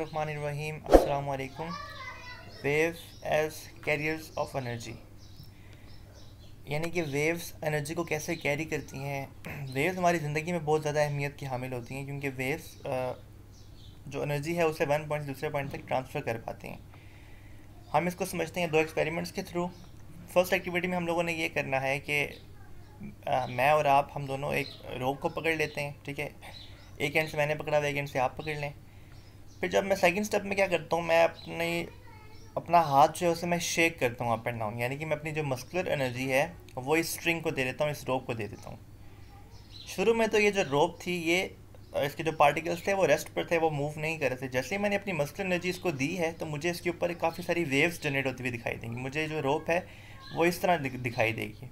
बिस्मिल्लाहिर्रहमानिर्रहीम अस्सलाम वालेकुम wave as carriers of energy यानी कि वेव्स एनर्जी को कैसे कैरी करती हैं? वेव्स हमारी ज़िंदगी में बहुत ज़्यादा अहमियत की हामिल होती हैं क्योंकि वेव्स जो एनर्जी है उसे वन पॉइंट दूसरे पॉइंट तक ट्रांसफ़र कर पाती हैं। हम इसको समझते हैं दो एक्सपेरिमेंट्स के थ्रू फ़र्स्ट एक्टिविटी में हम लोगों ने ये करना है कि आ, मैं और आप हम दोनों एक रोप को पकड़ लेते हैं ठीक है? एक एंड से मैंने पकड़ा हुआ एक एंड से आप पकड़ लें। फिर जब मैं सेकंड स्टेप में क्या करता हूँ, मैं अपनी, अपना हाथ जो है उसे मैं शेक करता हूँ अप एंड डाउन यानी कि मैं अपनी जो मस्कुलर एनर्जी है, वो इस स्ट्रिंग को दे देता हूँ, इस रोप को दे देता हूँ। शुरू में तो ये जो रोप थी, ये इसके जो पार्टिकल्स थे, वो रेस्ट पर थे, वो मूव नहीं कर रहे थे। जैसे ही मैंने अपनी मस्कुलर एनर्जी इसको दी है तो मुझे इसके ऊपर काफ़ी सारी वेव्स जनरेट होती हुई दिखाई देंगी। मुझे जो रोप है, वो इस तरह दिखाई देगी।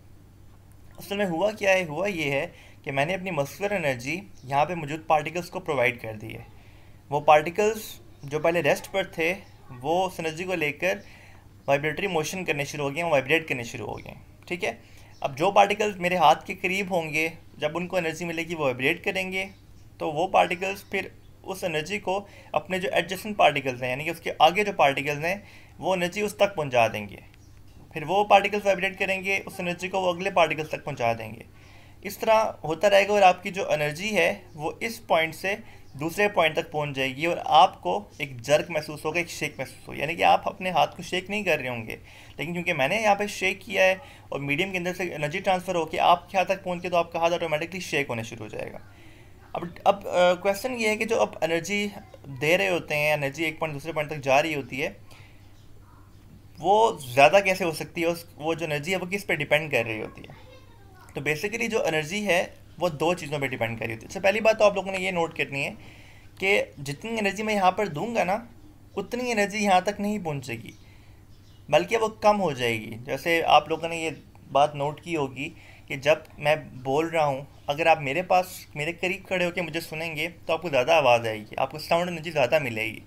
असल में हुआ क्या है, हुआ ये है कि मैंने अपनी मस्कुलर एनर्जी यहाँ पे मौजूद पार्टिकल्स को प्रोवाइड कर दी है। वो पार्टिकल्स जो पहले रेस्ट पर थे, वो उस एनर्जी को लेकर वाइब्रेटरी मोशन करने शुरू हो गए वाइब्रेट करने शुरू हो गए, ठीक है? अब जो पार्टिकल्स मेरे हाथ के करीब होंगे, जब उनको एनर्जी मिलेगी, वो वाइब्रेट करेंगे तो वो पार्टिकल्स फिर उस एनर्जी को अपने जो एडजस्टेंट पार्टिकल्स हैं, यानी कि उसके आगे जो पार्टिकल्स हैं, वो एनर्जी उस तक पहुँचा देंगे। फिर वो पार्टिकल्स वाइब्रेट करेंगे, उस एनर्जी को वो अगले पार्टिकल्स तक पहुँचा देंगे। इस तरह होता रहेगा और आपकी जो एनर्जी है, वो इस पॉइंट से दूसरे पॉइंट तक पहुँच जाएगी और आपको एक जर्क महसूस होगा, एक शेक महसूस होगा। यानी कि आप अपने हाथ को शेक नहीं कर रहे होंगे। लेकिन क्योंकि मैंने यहाँ पे शेक किया है और मीडियम के अंदर से एनर्जी ट्रांसफ़र होकर आपके हाथ तक पहुँच के तो आपका हाथ ऑटोमेटिकली शेक होने शुरू हो जाएगा। अब अब क्वेश्चन ये है कि जो आप एनर्जी दे रहे होते हैं एनर्जी एक पॉइंट दूसरे पॉइंट तक जा रही होती है, वो ज़्यादा कैसे हो सकती है? उस, वो जो एनर्जी है, वो किस पे डिपेंड कर रही होती है? तो बेसिकली जो एनर्जी है वो दो चीज़ों पर डिपेंड करी होती है। सबसे पहली बात तो आप लोगों ने ये नोट करनी है कि जितनी एनर्जी मैं यहाँ पर दूँगा ना, उतनी एनर्जी यहाँ तक नहीं पहुँचेगी, बल्कि वो कम हो जाएगी। जैसे आप लोगों ने ये बात नोट की होगी कि जब मैं बोल रहा हूँ, अगर आप मेरे पास, मेरे करीब खड़े होकर मुझे सुनेंगे तो आपको ज़्यादा आवाज़ आएगी, आपको साउंड एनर्जी ज़्यादा मिलेगी।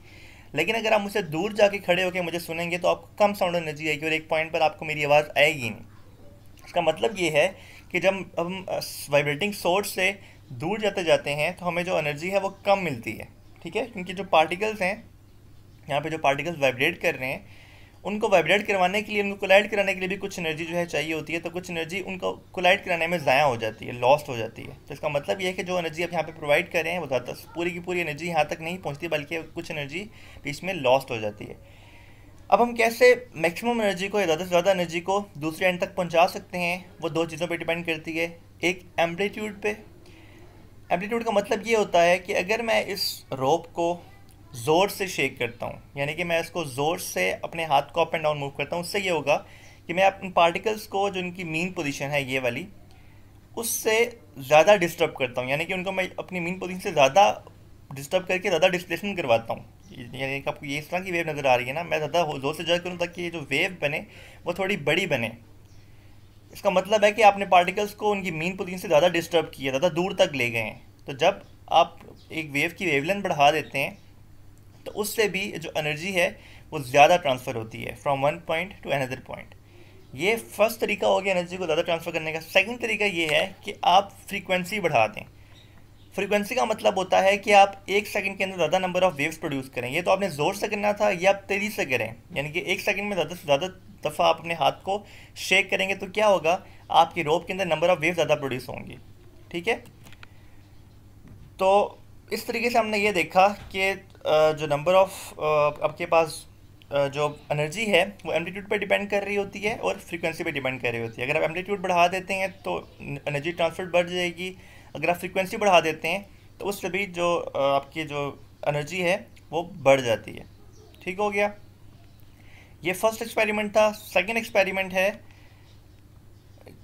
लेकिन अगर आप मुझसे दूर जाके खड़े होकर मुझे सुनेंगे तो आपको कम साउंड एनर्जी आएगी और एक पॉइंट पर आपको मेरी आवाज़ आएगी नहीं। इसका मतलब ये है कि जब हम वाइब्रेटिंग सोर्स से दूर जाते जाते हैं तो हमें जो एनर्जी है वो कम मिलती है, ठीक है? क्योंकि जो पार्टिकल्स हैं, यहाँ पे जो पार्टिकल्स वाइब्रेट कर रहे हैं, उनको वाइब्रेट करवाने के लिए, उनको कोलाइड कराने के लिए भी कुछ एनर्जी जो है चाहिए होती है तो कुछ एनर्जी उनको कोलाइड कराने में ज़ाया हो जाती है लॉस्ट हो जाती है। तो इसका मतलब ये है कि जो एनर्जी आप यहाँ पे प्रोवाइड कर रहे हैं, वो ज़्यादा, पूरी की पूरी एनर्जी यहाँ तक नहीं पहुँचती, बल्कि कुछ एनर्जी बीच में लॉस्ट हो जाती है। अब हम कैसे मैक्सिमम एनर्जी को या ज़्यादा से ज़्यादा एनर्जी को दूसरे एंड तक पहुँचा सकते हैं, वो दो चीज़ों पे डिपेंड करती है। एक एम्पलीट्यूड पे। एम्पलीट्यूड का मतलब ये होता है कि अगर मैं इस रोप को ज़ोर से शेक करता हूँ, यानी कि मैं इसको ज़ोर से अपने हाथ को अप एंड डाउन मूव करता हूँ, उससे ये होगा कि मैं अपने पार्टिकल्स को, जो इनकी मीन पोजिशन है, ये वाली, उससे ज़्यादा डिस्टर्ब करता हूँ। यानी कि उनको मैं अपनी मीन पोजिशन से ज़्यादा डिस्टर्ब करके ज़्यादा डिस्प्लेसमेंट करवाता हूँ। यानी कि आपको ये इस तरह की वेव नज़र आ रही है ना, मैं ज़्यादा ज़ोर से जज करूँ ताकि ये जो वेव बने, वो थोड़ी बड़ी बने। इसका मतलब है कि आपने पार्टिकल्स को उनकी मीन पोजीशन से ज़्यादा डिस्टर्ब किया, ज़्यादा दूर तक ले गए हैं। तो जब आप एक वेव की वेवलेंथ बढ़ा देते हैं तो उससे भी जो एनर्जी है, वो ज़्यादा ट्रांसफ़र होती है from one point to another point ये फ़र्स्ट तरीका हो गया एनर्जी को ज़्यादा ट्रांसफ़र करने का। सेकंड तरीका ये है कि आप फ्रीक्वेंसी बढ़ा दें। फ्रीक्वेंसी का मतलब होता है कि आप एक सेकंड के अंदर ज़्यादा नंबर ऑफ़ वेव्स प्रोड्यूस करें। ये तो आपने ज़ोर से करना था, ये आप तेज़ी से करें। यानी कि एक सेकंड में ज़्यादा से ज़्यादा दफ़ा आप अपने हाथ को शेक करेंगे तो क्या होगा? आपकी रोप के अंदर नंबर ऑफ़ वेव ज़्यादा प्रोड्यूस होंगी। ठीक है? तो इस तरीके से हमने ये देखा कि जो नंबर ऑफ़ आपके पास जो एनर्जी है, वो एम्पलीट्यूड पर डिपेंड कर रही होती है और फ्रीक्वेंसी पे डिपेंड कर रही होती है। अगर आप एम्पलीट्यूड बढ़ा देते हैं तो एनर्जी ट्रांसफ़र बढ़ जाएगी। अगर आप फ्रीक्वेंसी बढ़ा देते हैं तो उससे भी जो आपकी जो एनर्जी है, वो बढ़ जाती है। ठीक हो गया? ये फ़र्स्ट एक्सपेरिमेंट था। सेकंड एक्सपेरिमेंट है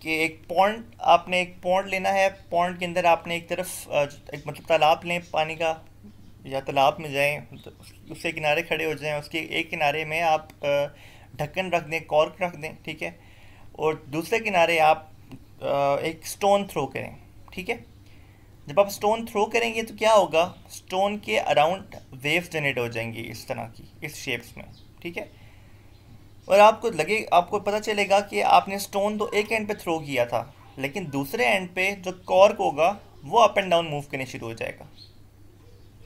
कि एक पॉन्ड आपने एक पॉन्ड लेना है। पॉन्ड के अंदर आपने एक तरफ़ एक मतलब तालाब लें पानी का, या तालाब में जाएँ तो उसके किनारे खड़े हो जाएँ। उसके एक किनारे में आप ढक्कन रख दें कॉर्क रख दें, ठीक है? और दूसरे किनारे आप एक स्टोन थ्रो करें, ठीक है? जब आप स्टोन थ्रो करेंगे तो क्या होगा? स्टोन के अराउंड वेव्स जनरेट हो जाएँगी इस तरह की, इस शेप्स में, ठीक है? और आपको लगे, आपको पता चलेगा कि आपने स्टोन तो एक एंड पे थ्रो किया था, लेकिन दूसरे एंड पे जो कॉर्क होगा, वो अप एंड डाउन मूव करने शुरू हो जाएगा।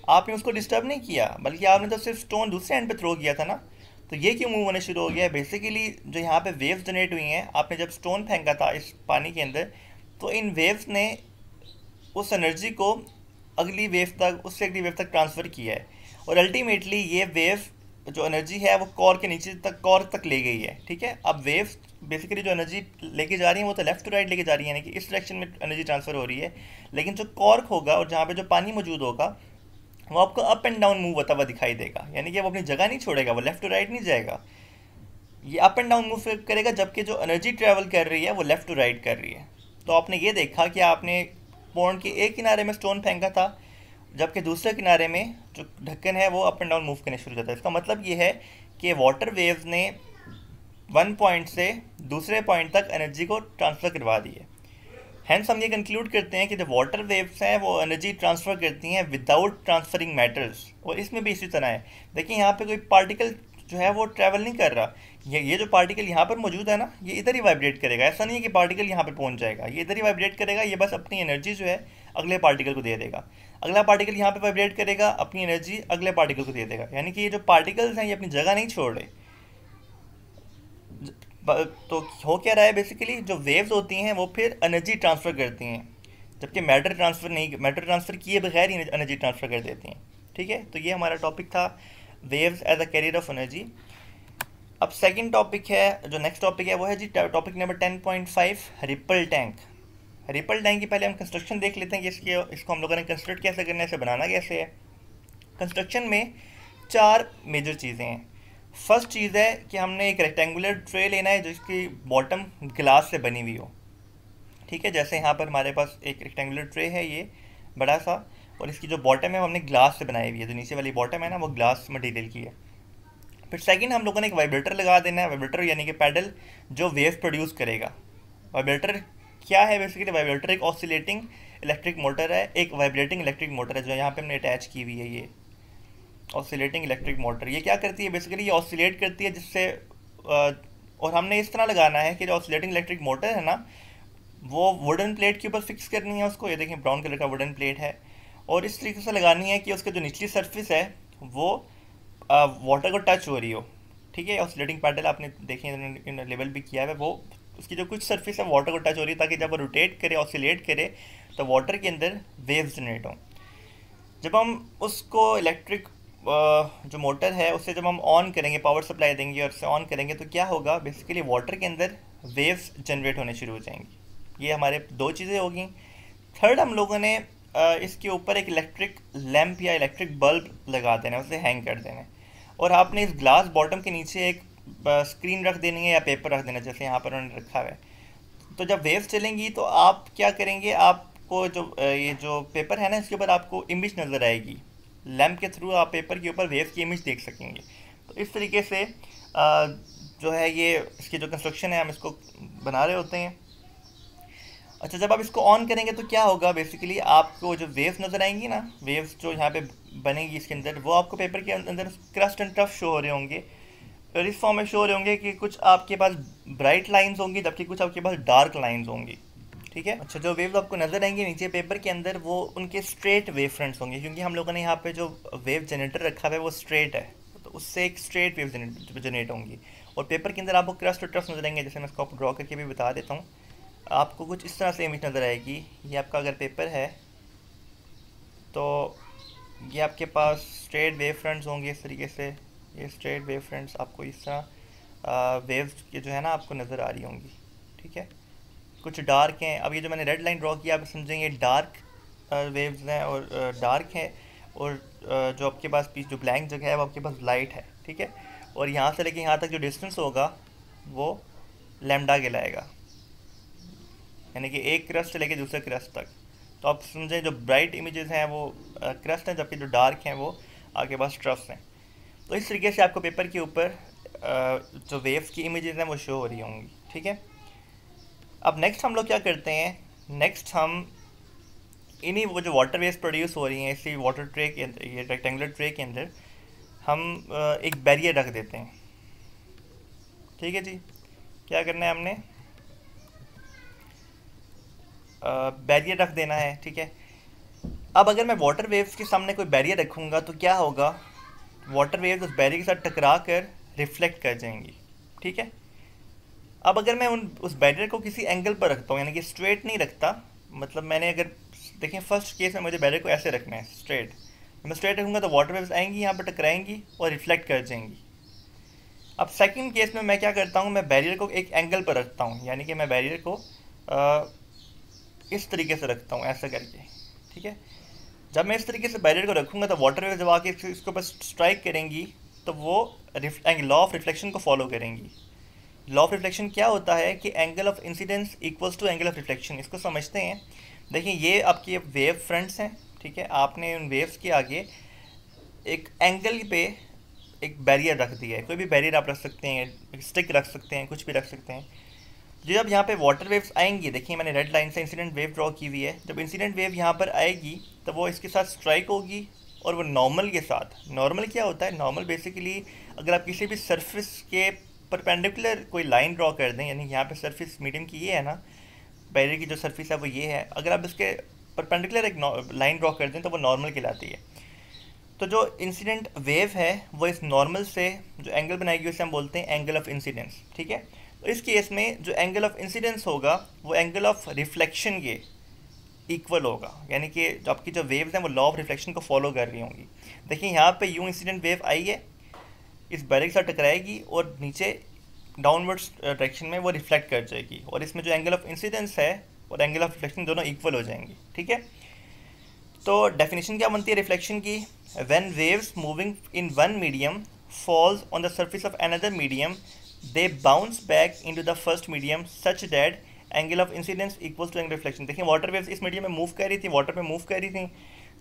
आपने उसको डिस्टर्ब नहीं किया, बल्कि आपने तो सिर्फ़ स्टोन दूसरे एंड पे थ्रो किया था ना? तो ये क्यों मूव होने शुरू हो गया? है बेसिकली जो यहाँ पे वेव्स जनरेट हुई हैं, आपने जब स्टोन फेंका था इस पानी के अंदर तो इन वेव्स ने उस एनर्जी को अगली वेव तक, उससे अगली वेव तक ट्रांसफ़र किया है। और अल्टीमेटली ये वेव जो एनर्जी है, वो कॉर के नीचे तक कॉर तक ले गई है, ठीक है? अब वेव बेसिकली जो एनर्जी लेके जा रही है, वो तो लेफ़्ट टू राइट लेके जा रही है, यानी कि इस डायरेक्शन में एनर्जी ट्रांसफ़र हो रही है। लेकिन जो कॉर्क होगा और जहाँ पे जो पानी मौजूद होगा, वो आपको अप एंड डाउन मूव होता हुआ दिखाई देगा। यानी कि वो अपनी जगह नहीं छोड़ेगा, वो लेफ़्ट टू राइट नहीं जाएगा। ये अप एंड डाउन मूव करेगा, जबकि जो एनर्जी ट्रैवल कर रही है, वो लेफ़्ट टू राइट कर रही है। तो आपने ये देखा कि आपने पौंड के एक किनारे में स्टोन फेंका था, जबकि दूसरे किनारे में जो ढक्कन है वो अप एंड डाउन मूव करने शुरू करता है। इसका मतलब ये है कि वाटर वेव्स ने वन पॉइंट से दूसरे पॉइंट तक एनर्जी को ट्रांसफ़र करवा दी है। हैंस हम ये कंक्लूड करते हैं कि जो वाटर वेव्स हैं, वो एनर्जी ट्रांसफ़र करती हैं विदाउट ट्रांसफरिंग मैटर्स और इसमें भी इसी तरह है। देखिए, यहाँ पे कोई पार्टिकल जो है वो ट्रैवल नहीं कर रहा। ये ये जो पार्टिकल यहाँ पर मौजूद है ना, ये इधर ही वाइब्रेट करेगा। ऐसा नहीं है कि पार्टिकल यहाँ पर पहुँच जाएगा। ये इधर ही वाइब्रेट करेगा, ये बस अपनी एनर्जी जो है अगले पार्टिकल को दे देगा। अगला पार्टिकल यहाँ पर वाइब्रेट करेगा, अपनी एनर्जी अगले पार्टिकल को दे देगा। यानी कि ये जो पार्टिकल्स हैं, ये अपनी जगह नहीं छोड़ रहे। तो हो क्या रहा है बेसिकली जो वेव्स होती हैं, वो फिर एनर्जी ट्रांसफ़र करती हैं। जबकि मैटर ट्रांसफ़र नहीं मैटर ट्रांसफ़र किए बगैर ही एनर्जी ट्रांसफ़र कर देती हैं। ठीक है? तो ये हमारा टॉपिक था। Waves as a carrier of energy अब सेकंड टॉपिक है, जो नेक्स्ट टॉपिक है, वो है जी topic number ten point five ripple tank ripple tank की पहले हम कंस्ट्रक्शन देख लेते हैं कि इसके, इसको हम लोगों ने कंस्ट्रक्ट कैसे करना है, इसे बनाना कैसे है। कंस्ट्रक्शन में चार मेजर चीज़ें हैं। फ़र्स्ट चीज़ है कि हमने एक रेक्टेंगुलर ट्रे लेना है जिसकी बॉटम ग्लास से बनी हुई हो। ठीक है, जैसे यहाँ पर हमारे पास एक रेक्टेंगुलर ट्रे है ये, बड़ा सा। और इसकी जो बॉटम है, वो हमने ग्लास से बनाई हुई है। जो नीचे वाली बॉटम है ना, वो ग्लास मटेरियल की है। फिर सेकंड हम लोगों ने एक वाइब्रेटर लगा देना है। वाइब्रेटर यानी कि पैडल जो वेव प्रोड्यूस करेगा। वाइब्रेटर क्या है? बेसिकली वाइब्रेटर एक ऑसिलेटिंग इलेक्ट्रिक मोटर है। एक वाइब्रेटिंग इलेक्ट्रिक मोटर है, जो यहाँ पे हमने अटैच की हुई है ये। ऑसिलेटिंग इलेक्ट्रिक मोटर ये क्या करती है? बेसिकली ये ऑसिलेट करती है, जिससे और हमने इस तरह लगाना है कि जो ऑसिलेटिंग इलेक्ट्रिक मोटर है ना, वो वुडन प्लेट के ऊपर फिक्स करनी है उसको। ये देखें ब्राउन कलर का वुडन प्लेट है। और इस तरीके से लगानी है कि उसका जो निचली सरफेस है, वो वाटर को टच हो रही हो। ठीक है? ऑसिलेटिंग पैडल आपने देखें लेवल भी किया है, वो उसकी जो कुछ सरफेस है वाटर को टच हो रही है, ताकि जब वो रोटेट करे ऑसिलेट करे तो वाटर के अंदर वेव्स जनरेट हों। जब हम उसको इलेक्ट्रिक जो मोटर है उससे जब हम ऑन करेंगे पावर सप्लाई देंगे और उससे ऑन करेंगे तो क्या होगा? बेसिकली वाटर के अंदर वेव्स जनरेट होने शुरू हो जाएँगी। ये हमारे दो चीज़ें होगी थर्ड हम लोगों ने इसके ऊपर एक इलेक्ट्रिक लैम्प या इलेक्ट्रिक बल्ब लगा देना है उसे हैंग कर देना है। और आपने इस ग्लास बॉटम के नीचे एक स्क्रीन रख देनी है या पेपर रख देना, जैसे यहाँ पर उन्होंने रखा हुआ है। तो जब वेव्स चलेंगी तो आप क्या करेंगे, आपको जो ये जो पेपर है ना, इसके ऊपर आपको इमेज नज़र आएगी। लैम्प के थ्रू आप पेपर के ऊपर वेव की इमेज देख सकेंगे। तो इस तरीके से जो है ये, इसकी जो कंस्ट्रक्शन है, हम इसको बना रहे होते हैं। अच्छा जब आप इसको ऑन करेंगे तो क्या होगा? बेसिकली आपको जो वेव्स नज़र आएँगी ना वेव्स जो यहाँ पे बनेगी इसके अंदर, वो आपको पेपर के अंदर क्रस्ट एंड टफ शो हो रहे होंगे। और इस फॉर्म में शो हो रहे होंगे कि कुछ आपके पास ब्राइट लाइंस होंगी, जबकि कुछ आपके पास डार्क लाइंस होंगी। ठीक है? अच्छा जो वेव आपको नज़र आएँगे नीचे पेपर के अंदर, वो उनके स्ट्रेट वेव फ्रंट्स होंगे, क्योंकि हम लोगों ने यहाँ पे जो वेव जनरेटर रखा हुआ है, वो स्ट्रेट है। तो उससे एक स्ट्रेट वेव जनरेट होंगी। और पेपर के अंदर आपको क्रस्ट और ट्रस्ट नज़र आएँगे, जैसे मैं इसको आपको ड्रॉ करके भी बता देता हूँ। आपको कुछ इस तरह से इमेज नज़र आएगी। ये आपका अगर पेपर है तो ये आपके पास स्ट्रेट वेव फ्रंट्स होंगे इस तरीके से। ये स्ट्रेट वेव फ्रंट्स आपको इस तरह वेव्स के जो है ना, आपको नज़र आ रही होंगी। ठीक है? कुछ डार्क हैं। अब ये जो मैंने रेड लाइन ड्रॉ किया, आप समझेंगे डार्क वेव्स हैं और डार्क हैं और जो आपके पास पीस, जो ब्लैंक जगह है, वो आपके पास लाइट है। ठीक है? और यहाँ से लेके यहाँ तक जो डिस्टेंस होगा, वो लेमडा कहलाएगा। यानी कि एक क्रस्ट से लेके दूसरे क्रस्ट तक। तो आप समझें, जो ब्राइट इमेजेस हैं, वो क्रस्ट हैं, जबकि जो डार्क हैं, वो आपके पास ट्रस्ट हैं। तो इस तरीके से आपको पेपर के ऊपर जो वेव्स की इमेजेस हैं, वो शो हो रही होंगी, ठीक है? अब नेक्स्ट हम लोग क्या करते हैं? नेक्स्ट हम इन्हीं वो जो वाटर वेस्ट प्रोड्यूस हो रही हैं, इसी वाटर ट्रे के अंदर, ये रेक्टेंगुलर ट्रे के अंदर, हम एक बैरियर रख देते हैं। ठीक है जी? क्या करना है हमने? बैरियर रख देना है, ठीक है? अब अगर मैं वाटर वेव्स के सामने कोई बैरियर रखूँगा तो क्या होगा? वाटर वेव्स उस बैरियर के साथ टकरा कर रिफ्लेक्ट कर जाएँगी, ठीक है? अब अगर मैं उन, उस बैरियर को किसी एंगल पर रखता हूँ, यानी कि स्ट्रेट नहीं रखता मतलब मैंने अगर देखें फ़र्स्ट केस में मुझे बैरियर को ऐसे रखना है स्ट्रेट मैं स्ट्रेट रखूँगा तो वाटर वेव्स आएँगी, यहाँ पर टकराएँगी और रिफ्लेक्ट कर जाएँगी। अब सेकंड केस में मैं क्या करता हूँ, मैं बैरियर को एक एंगल पर रखता हूँ, यानी कि मैं बैरियर को इस तरीके से रखता हूँ, ऐसा करके, ठीक है? जब मैं इस तरीके से बैरियर को रखूँगा तो वाटर वेव जब आके इसके ऊपर स्ट्राइक करेंगी तो वो लॉ ऑफ़ रिफ्लेक्शन को फॉलो करेंगी। लॉ ऑफ़ रिफ्लेक्शन क्या होता है कि angle of incidence equals to angle of reflection इसको समझते हैं। देखिए, ये आपके वेव फ्रंट्स हैं, ठीक है? आपने उन वेव्स के आगे एक एंगल पे एक बैरियर रख दिया है। कोई भी बैरियर आप रख सकते हैं स्टिक रख सकते हैं, कुछ भी रख सकते हैं। जब यहाँ पे वाटर वेव्स आएँगी, देखिए मैंने रेड लाइन से इंसिडेंट वेव ड्रॉ की हुई है। जब इंसिडेंट वेव यहाँ पर आएगी तो वो इसके साथ स्ट्राइक होगी और वो नॉर्मल के साथ। नॉर्मल क्या होता है? नॉर्मल बेसिकली अगर आप किसी भी सरफेस के परपेंडिकुलर कोई लाइन ड्रॉ कर दें, यानी यहाँ पे सरफेस मीडियम की ये है ना बैरियर की जो सरफेस है वो ये है। अगर आप इसके परपेंडिकुलर एक लाइन ड्रॉ कर दें तो वो नॉर्मल कहलाती है। तो जो इंसिडेंट वेव है, वो इस नॉर्मल से जो एंगल बनाएगी, उसे हम बोलते हैं एंगल ऑफ़ इंसिडेंस ठीक है? इस केस में जो एंगल ऑफ़ इंसिडेंस होगा, वो एंगल ऑफ़ रिफ्लेक्शन के इक्वल होगा। यानी कि जो आपकी जो वेव्स हैं, वो लॉ ऑफ़ रिफ्लेक्शन को फॉलो कर रही होंगी। देखिए, यहाँ पे यू इंसिडेंट वेव आई है, इस बैरियर के साथ टकराएगी और नीचे डाउनवर्ड्स डायरेक्शन में वो रिफ्लेक्ट कर जाएगी। और इसमें जो एंगल ऑफ़ इंसिडेंस है और एंगल ऑफ़ रिफ्लेक्शन दोनों इक्वल हो जाएँगे। ठीक है? तो डेफिनेशन क्या बनती है रिफ्लेक्शन की? When waves moving in one medium falls on the surface of another medium they bounce back into the first medium such that angle of incidence equals to angle reflection देखिए water waves इस medium में move कर रही थी water पे move कर रही थी।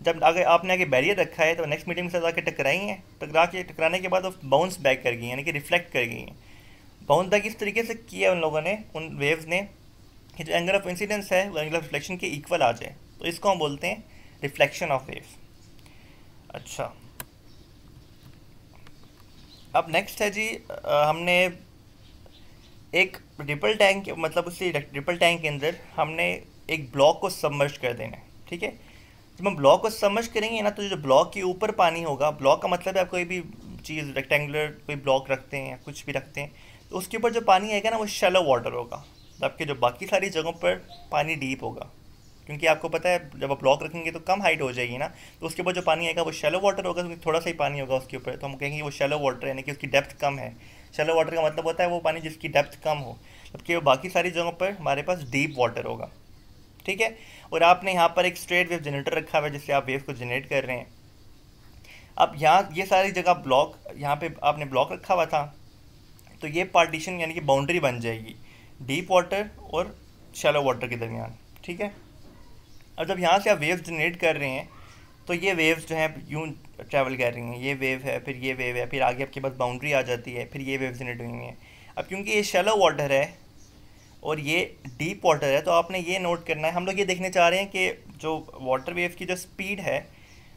जब आगे आपने आगे बैरियर रखा है तो नेक्स्ट मीडियम के साथ आके टकराई हैं। टकरा के टकराने के बाद वो बाउंस बैक कर गई यानी कि रिफ्लेक्ट कर गई हैं। बाउंस बैक इस तरीके से किया उन लोगों ने उन वेव्स ने कि जो एंगल ऑफ़ इंसिडेंस है वो एंगल ऑफ़ रिफ्लेक्शन के इक्वल आ जाए। तो इसको हम बोलते हैं रिफ्लेक्शन ऑफ़ वेव्स अच्छा। अब नेक्स्ट है जी आ, हमने एक रिपल टैंक मतलब उसी रिपल टैंक के अंदर हमने एक ब्लॉक को सबमर्ज कर देना है, ठीक है? जब हम ब्लॉक को सबमर्ज करेंगे ना तो जो ब्लॉक के ऊपर पानी होगा, ब्लॉक का मतलब है आप कोई भी चीज़ रेक्टेंगुलर कोई ब्लॉक रखते हैं या कुछ भी रखते हैं तो उसके ऊपर जो पानी आएगा ना, वो शेलो वाटर होगा। आपके जो बाकी सारी जगहों पर पानी डीप होगा, क्योंकि आपको पता है, जब आप ब्लॉक रखेंगे तो कम हाइट हो जाएगी ना तो उसके ऊपर जो पानी आएगा वो शेलो वाटर होगा, क्योंकि थोड़ा सा ही पानी होगा उसके ऊपर तो हम कहेंगे वो शेलो वाटर यानी कि उसकी डेप्थ कम है। शेलो वाटर का मतलब होता है वो पानी जिसकी डेप्थ कम हो। जबकि वो बाकी सारी जगहों पर हमारे पास डीप वाटर होगा। ठीक है? और आपने यहाँ पर एक स्ट्रेट वेव जनरेटर रखा हुआ है, जिससे आप वेव को जनरेट कर रहे हैं। अब यहाँ, ये सारी जगह ब्लॉक यहाँ पे आपने ब्लॉक रखा हुआ था तो ये पार्टीशन यानी कि बाउंड्री बन जाएगी। डीप वाटर और शैलो वाटर के दरमियान। ठीक है? अब जब यहाँ से आप वेव्स जनरेट कर रहे हैं तो ये वेव्स जो हैं, यूँ ट्रैवल कर रही हैं, ये वेव है, फिर ये वेव है, फिर आगे आपके पास बाउंड्री आ जाती है, फिर ये वेव जनरेट हुई हैं। अब क्योंकि ये शेलो वाटर है और ये डीप वाटर है तो आपने ये नोट करना है। हम लोग ये देखने चाह रहे हैं कि जो वाटर वेव की जो स्पीड है,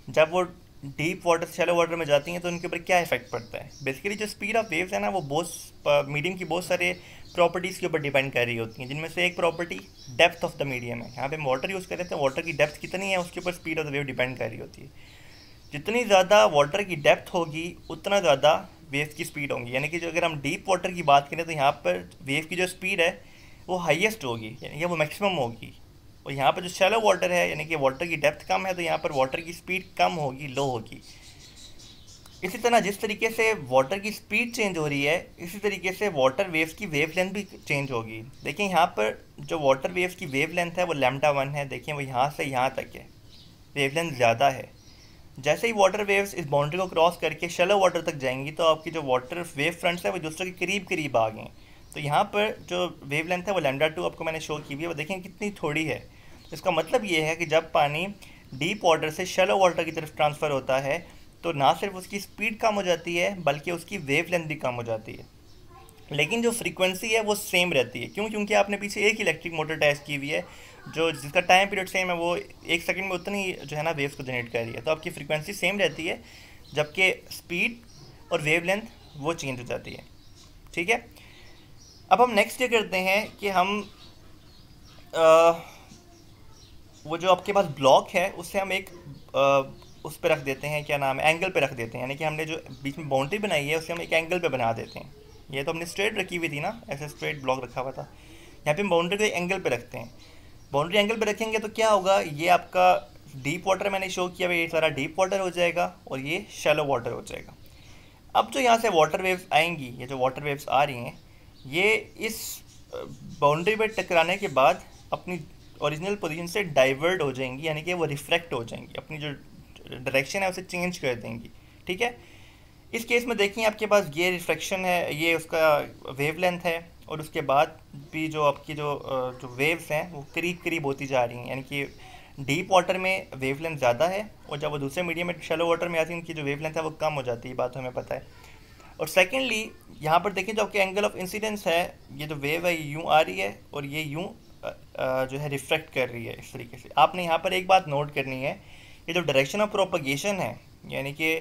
जब वो डीप वाटर शेलो वाटर में जाती हैं तो उनके ऊपर क्या इफ़ेक्ट पड़ता है? बेसिकली जो स्पीड ऑफ़ वेव्स है ना, वो बहुत मीडियम की बहुत सारे प्रॉपर्टीज़ के ऊपर डिपेंड कर रही होती हैं। जिनमें से एक property depth of the medium है। यहाँ पे हम वाटर यूज़ कर रहे थे वाटर की डेप्थ कितनी है, उसके ऊपर speed of the wave depend कर रही होती है। जितनी ज़्यादा वाटर की डेप्थ होगी, उतना ज़्यादा वेव की स्पीड होगी। यानी कि जो अगर हम डीप वाटर की बात करें तो यहाँ पर वेव की जो स्पीड है, वो हाइएस्ट होगी, यानी कि वो मैक्सिमम होगी। और यहाँ पर जो शैलो वाटर है, यानी कि वाटर की डेप्थ कम है तो यहाँ पर वाटर की स्पीड कम होगी लो होगी। इसी तरह जिस तरीके से वाटर की स्पीड चेंज हो रही है, इसी तरीके से वाटर वेव्स की वेव लेंथ भी चेंज होगी। देखिए, यहाँ पर जो वाटर वेव्स की वेव लेंथ है, वो लेमडा वन है। देखिए, वो यहाँ से यहाँ तक है। वेव लेंथ ज़्यादा है। जैसे ही वाटर वेव्स इस बाउंड्री को क्रॉस करके शेलो वाटर तक जाएँगी तो आपकी जो वाटर वेव फ्रंट्स है, वो दूसरे के करीब करीब आ गए तो यहाँ पर जो वेव लेंथ है, वो लेमडा टू आपको मैंने शो की हुई है। वो देखें कितनी थोड़ी है। इसका मतलब ये है कि जब पानी डीप वाटर से शेलो वाटर की तरफ़ ट्रांसफ़र होता है तो ना सिर्फ़ उसकी स्पीड कम हो जाती है, बल्कि उसकी वेव लेंथ भी कम हो जाती है। लेकिन जो फ्रीक्वेंसी है वो सेम रहती है। क्यों? क्योंकि आपने पीछे एक इलेक्ट्रिक मोटर टेस्ट की हुई है जो जिसका टाइम पीरियड सेम है वो एक सेकंड में उतनी जो है ना वेव्स को जनरेट कर रही है। तो आपकी फ्रीक्वेंसी सेम रहती है जबकि स्पीड और वेव लेंथ वो चेंज हो जाती है। ठीक है? अब हम नेक्स्ट ये करते हैं कि हम आ, वो जो आपके पास ब्लॉक है उससे हम एक आ, उस पर रख देते हैं क्या नाम है एंगल पे रख देते हैं। यानी कि हमने जो बीच में बाउंड्री बनाई है उसे हम एक एंगल पे बना देते हैं। ये तो हमने स्ट्रेट रखी हुई थी ना, ऐसे स्ट्रेट ब्लॉक रखा हुआ था। यहाँ पे हम बाउंड्री को एंगल पे रखते हैं। बाउंड्री एंगल पे रखेंगे तो क्या होगा? ये आपका डीप वाटर मैंने शो किया, ये सारा डीप वाटर हो जाएगा और ये शैलो वाटर हो जाएगा। अब जो यहाँ से वाटर वेव्स आएँगी, ये जो वाटर वेव्स आ रही हैं, ये इस बाउंड्री पर टकराने के बाद अपनी ओरिजिनल पोजीशन से डाइवर्ट हो जाएँगी, यानी कि वो रिफ्लेक्ट हो जाएँगी। अपनी जो डायरेक्शन है उसे चेंज कर देंगी। ठीक है? इस केस में देखिए, आपके पास ये रिफ्लेक्शन है, ये उसका वेव लेंथ है, और उसके बाद भी जो आपकी जो जो वेव्स हैं, वो करीब करीब होती जा रही हैं। यानी कि डीप वाटर में वेव लेंथ ज़्यादा है, और जब वो दूसरे मीडियम में शेलो वाटर में आती है, उनकी जो वेव लेंथ है, वो कम हो जाती है बात हमें पता है। और सेकेंडली यहाँ पर देखें, जो आपके एंगल ऑफ़ इंसिडेंस है, ये जो वेव है, ये यूँ आ रही है, और ये यूँ जो है रिफ्लेक्ट कर रही है, इस तरीके से। आपने यहाँ पर एक बात नोट करनी है, ये जो डायरेक्शन ऑफ़ प्रोपगेशन है, यानी कि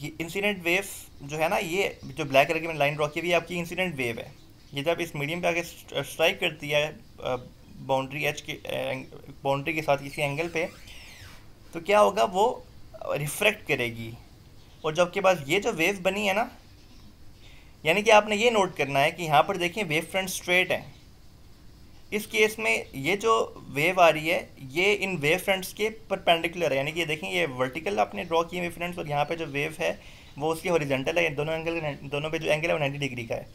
ये इंसिडेंट वेव जो है ना, ये जो ब्लैक कलर की मैंने लाइन ड्रॉ की हुई आपकी इंसिडेंट वेव है। ये जब इस मीडियम पे आगे स्ट्राइक करती है बाउंड्री एच के बाउंड्री के साथ किसी एंगल पे तो क्या होगा, वो रिफ्लेक्ट करेगी। और जब के पास ये जो वेव बनी है ना, यानी कि आपने ये नोट करना है कि यहाँ पर देखें वेव फ्रंट स्ट्रेट है। इस केस में ये जो वेव आ रही है, ये इन वेव फ्रंट्स के परपेंडिकुलर है। यानी कि ये देखें, ये वर्टिकल आपने ड्रॉ किए वेव फ्रंट्स और यहाँ पे जो वेव है, वो उसकी हॉरिजेंटल है। दोनों एंगल दोनों पे जो एंगल है, वो नाइन्टी डिग्री का है।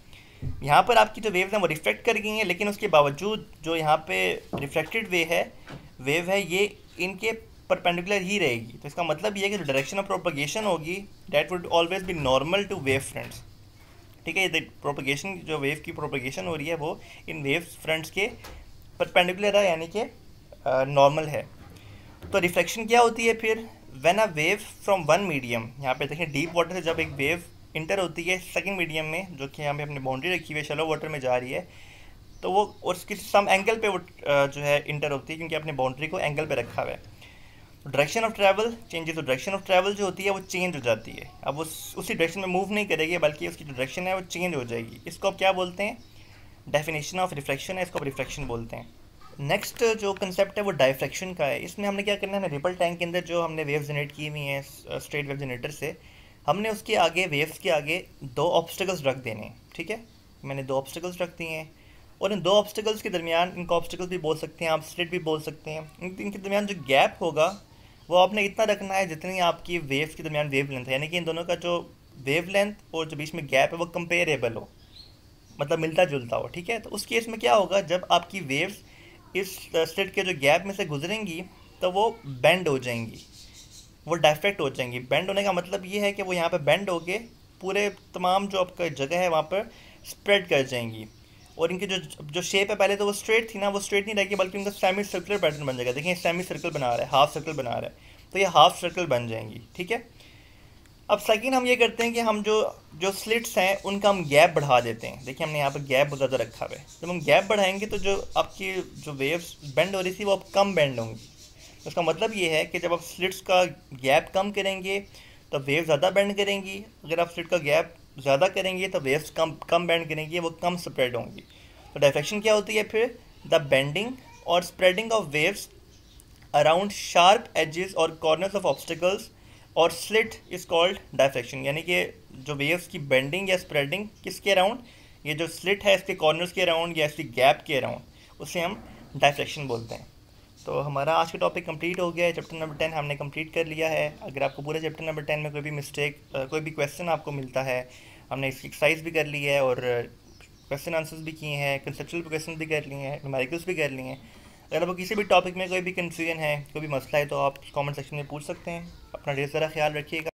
यहाँ पर आपकी जो वेव्स हैं, वो रिफ्लेक्ट कर गई हैं, लेकिन उसके बावजूद जो यहाँ पे रिफ्लेक्टेड वे है वेव है, ये इनके परपेंडिकुलर ही रहेगी। तो इसका मतलब ये है कि जो डायरेक्शन ऑफ़ प्रोपगेशन होगी that would always be normal to wave fronts ठीक है प्रोपगेशन जो वेव की प्रोपगेशन हो रही है, वो इन वेव फ्रंट्स के परपेंडिकुलर है, यानी कि नॉर्मल है। तो रिफ्लेक्शन क्या होती है फिर? When a wave from one medium यहाँ पे देखें डीप वाटर से जब एक वेव इंटर होती है सेकेंड मीडियम में, जो कि यहाँ पे अपनी बाउंड्री रखी हुई है शेलो वाटर में जा रही है तो वो उसकी सम एंगल पे वो जो है इंटर होती है, क्योंकि अपने बाउंड्री को एंगल पे रखा हुआ है। डायरेक्शन ऑफ़ ट्रैवल चेंजेस तो डायरेक्शन ऑफ़ ट्रैवल जो होती है वो चेंज हो जाती है। अब उस, उसी डायरेक्शन में मूव नहीं करेगी, बल्कि उसकी जो डायरेक्शन है वो चेंज हो जाएगी। इसको आप क्या बोलते हैं? डेफिनेशन ऑफ़ रिफ्लेक्शन है, इसको आप रिफ्लेक्शन बोलते हैं। नेक्स्ट जो कंसेप्ट है वो डायफ्लेक्शन का है। इसमें हमने क्या करना है? रिपल टैंक के अंदर जो हमने वेव जनरेट की हुई हैं स्ट्रेट वेव जनरेटर से, हमने उसके आगे वेव्स के आगे दो ऑब्स्टिकल्स रख देने ठीक है? मैंने दो ऑब्स्टिकल्स रख दिए हैं। और इन दो ऑब्स्टिकल्स के दरमियान, इनको ऑब्स्टिकल्स भी बोल सकते हैं, आप स्ट्रेट भी बोल सकते हैं। इनके दरमियान जो गैप होगा वो आपने इतना रखना है जितनी आपकी वेव्स के दरमियान वेव लेंथ है। यानी कि इन दोनों का जो वेव लेंथ और जो बीच में गैप है, वो कंपेरेबल हो। मतलब मिलता जुलता हो, ठीक है? तो उस केस में क्या होगा, जब आपकी वेव्स इस स्टेट के जो गैप में से गुजरेंगी तो वो बेंड हो जाएँगी। वो डायफेक्ट हो जाएँगी। बेंड होने का मतलब ये है कि वो यहाँ पे बेंड होके पूरे तमाम जो आपका जगह है, वहाँ पर स्प्रेड कर जाएँगी। और इनकी जो जो शेप है, पहले तो वो स्ट्रेट थी ना, वो स्ट्रेट नहीं रहेगी, बल्कि उनका सेमी सर्कुलर पैटर्न बन जाएगा। देखिए सेमी सर्कल बना रहा है हाफ़ सर्कल बना रहा है। तो ये हाफ़ सर्कल बन जाएँगी, ठीक है? अब सेकेंड हम ये करते हैं कि हम जो जो स्लिट्स हैं, उनका हम गैप बढ़ा देते हैं। देखिए, हमने यहाँ पर गैप बहुत ज़्यादा रखा हुआ है। जब हम गैप बढ़ाएँगे तो जो आपकी, जो वेव्स बेंड हो रही थी, वो अब कम बेंड होंगी। उसका मतलब ये है कि जब आप स्लिट्स का गैप कम करेंगे तो वेव ज़्यादा बैंड करेंगी। अगर आप स्लिट का गैप ज़्यादा करेंगे तो वेव्स कम कम बैंड करेंगी वो कम स्प्रेड होंगी। तो डायफ्रेक्शन क्या होती है फिर? द बेंडिंग और spreading of waves around sharp edges और कॉर्नर्स ऑफ़ ऑब्स्टिकल्स और स्लिट इज़ कॉल्ड डायफ्रेक्शन यानी कि जो वेव्स की बेंडिंग या स्प्रेडिंग किसके अराउंड ये जो स्लिट है, इसके कॉर्नर्स के अराउंड या इसके गैप के अराउंड उसे हम डायफ्रेक्शन बोलते हैं। तो हमारा आज का टॉपिक कंप्लीट हो गया है। चैप्टर नंबर टेन हमने कंप्लीट कर लिया है। अगर आपको पूरा चैप्टर नंबर टेन में कोई भी मिस्टेक कोई भी क्वेश्चन आपको मिलता है, हमने इसकी एक्सरसाइज भी कर ली है और क्वेश्चन आंसर्स भी किए हैं कंसेप्चुअल क्वेश्चन भी कर लिए हैं न्यूमेरिकल्स भी कर लिए हैं। अगर आपको किसी भी टॉपिक में कोई भी कन्फ्यूज़न है, कोई भी मसला है तो आप कॉमेंट सेक्शन में पूछ सकते हैं। अपना ढेर सारा ख्याल रखिएगा।